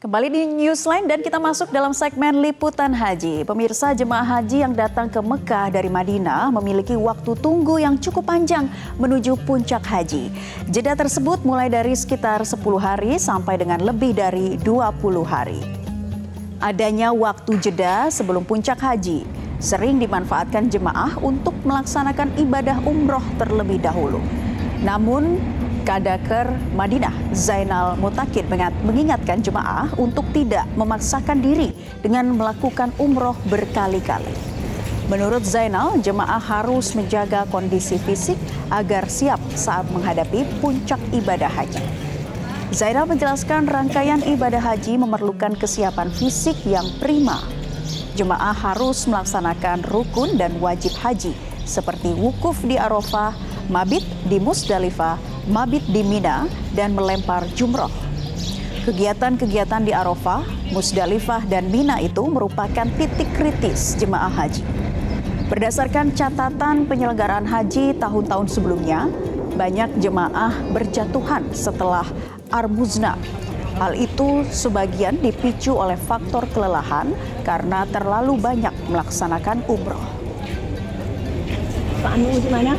Kembali di Newsline dan kita masuk dalam segmen Liputan Haji. Pemirsa jemaah haji yang datang ke Mekah dari Madinah memiliki waktu tunggu yang cukup panjang menuju puncak haji. Jeda tersebut mulai dari sekitar 10 hari sampai dengan lebih dari 20 hari. Adanya waktu jeda sebelum puncak haji sering dimanfaatkan jemaah untuk melaksanakan ibadah umroh terlebih dahulu. Namun Kadaker Madinah Zainal Mutakid mengingatkan jemaah untuk tidak memaksakan diri dengan melakukan umroh berkali-kali. Menurut Zainal, jemaah harus menjaga kondisi fisik agar siap saat menghadapi puncak ibadah haji. Zainal menjelaskan rangkaian ibadah haji memerlukan kesiapan fisik yang prima. Jemaah harus melaksanakan rukun dan wajib haji seperti wukuf di Arafah, mabit di Musdalifah, mabit di Mina, dan melempar jumroh. Kegiatan-kegiatan di Arafah, Musdalifah, dan Mina itu merupakan titik kritis jemaah haji. Berdasarkan catatan penyelenggaraan haji tahun-tahun sebelumnya, banyak jemaah berjatuhan setelah Armuzna. Hal itu sebagian dipicu oleh faktor kelelahan karena terlalu banyak melaksanakan umroh. Pak Anu gimana?